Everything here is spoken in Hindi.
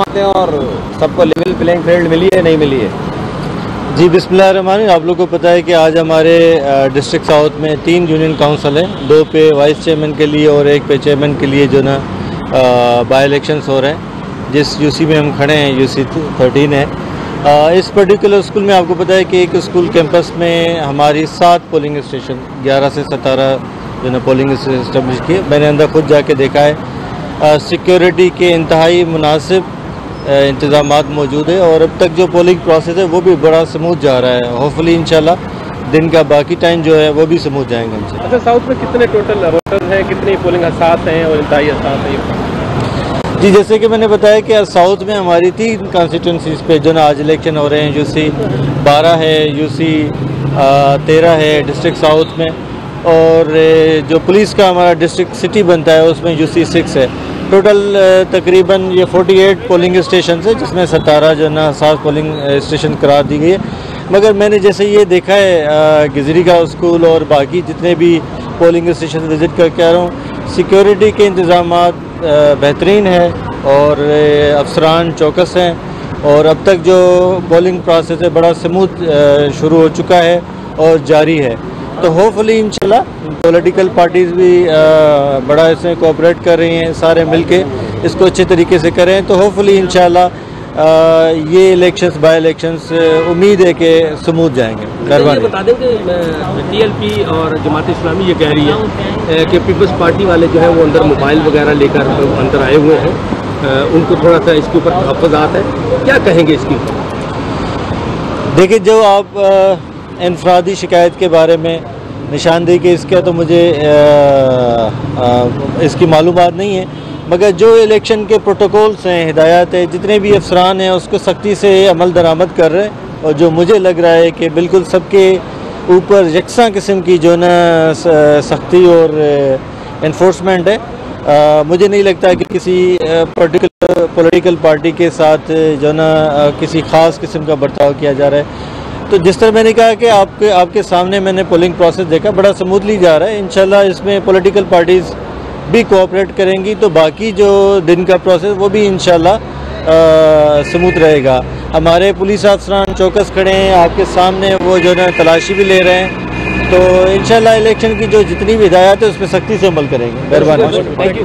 आते हैं और सबको लेवल प्लेइंग फ़ील्ड मिली है नहीं मिली है? जी बिस्मिल्लाह आपको को पता है कि आज हमारे डिस्ट्रिक्ट साउथ में तीन यूनियन काउंसिल हैं। दो पे वाइस चेयरमैन के लिए और एक पे चेयरमैन के लिए जो ना बाई इलेक्शंस हो रहे हैं। जिस यूसी में हम खड़े हैं यूसी थर्टीन है। आ, इस पर्टिकुलर स्कूल में आपको पता है कि एक स्कूल कैंपस में हमारी सात पोलिंग स्टेशन 11 से 17 जो ना पोलिंग इस्टब्लिश किए। मैंने अंदर खुद जाके देखा है। सिक्योरिटी के इंतहाई मुनासिब इंतज़ाम मौजूद है और अब तक जो पोलिंग प्रोसेस है वो भी बड़ा स्मूथ जा रहा है। होपफुली इंशाल्लाह दिन का बाकी टाइम जो है वो भी स्मूथ जाएँगे इनसे अच्छा साउथ में कितने टोटल वोटर्स हैं कितनी पोलिंग हसास हैं और इंतहाई हैं? जी जैसे कि मैंने बताया कि साउथ में हमारी तीन कॉन्स्टिट्यूंसीज पे जो ना आज इलेक्शन हो रहे हैं यूसी बारह है यूसी तेरह है डिस्ट्रिक्ट साउथ में। और जो पुलिस का हमारा डिस्ट्रिक्ट सिटी बनता है उसमें यूसी सिक्स है। टोटल तकरीबन ये 48 पोलिंग स्टेशन है, जिसमें सतारह जो ना, सात पोलिंग स्टेशन करार दी गई है। मगर मैंने जैसे ये देखा है गिजरी का स्कूल और बाकी जितने भी पोलिंग स्टेशन विज़िट कर आ रहा हूँ, सिक्योरिटी के इंतज़ाम बेहतरीन है और अफसरान चौकस हैं और अब तक जो पोलिंग प्रोसेस है, बड़ा स्मूथ शुरू हो चुका है और जारी है। तो होपफुली इंशाल्लाह पॉलिटिकल पार्टीज़ भी आ, बड़ा इसमें कोऑपरेट कर रही हैं सारे मिलके इसको अच्छे तरीके से करें। तो होपफुली इंशाल्लाह ये इलेक्शंस बाई इलेक्शंस उम्मीद है कि स्मूथ जाएँगे। मेहरबानी बता दें कि टीएलपी और जमात इस्लामी ये कह रही है कि पीपल्स पार्टी वाले जो है वो अंदर मोबाइल वगैरह लेकर अंदर आए हुए हैं। उनको थोड़ा सा इसके ऊपर तहफ़ात है। क्या कहेंगे इसकी? देखिए जो आप इनफरादी शिकायत के बारे में निशानदेही के इसका तो मुझे आ, आ, इसकी मालूम नहीं है। मगर जो इलेक्शन के प्रोटोकॉल्स हैं हिदायत है जितने भी अफसरान हैं उसको सख्ती से अमल दरामद कर रहे हैं। और जो मुझे लग रहा है कि बिल्कुल सबके ऊपर यकसा किस्म की जो ना सख्ती और इन्फोर्समेंट है। आ, मुझे नहीं लगता कि किसी पर्टिकुलर पॉलिटिकल पार्टी के साथ जो ना किसी ख़ास किस्म का बर्ताव किया जा रहा है। तो जिस तरह मैंने कहा कि आपके आपके सामने मैंने पोलिंग प्रोसेस देखा बड़ा स्मूथली जा रहा है। इंशाल्लाह इसमें पॉलिटिकल पार्टीज़ भी कोऑपरेट करेंगी तो बाकी जो दिन का प्रोसेस वो भी इंशाल्लाह स्मूथ रहेगा। हमारे पुलिस अफसरान चौकस खड़े हैं आपके सामने वो जो है तलाशी भी ले रहे हैं। तो इंशाल्लाह इलेक्शन की जो जितनी भी हिदायत है उस पर सख्ती से अमल करेंगे। मेहरबानी। Thank you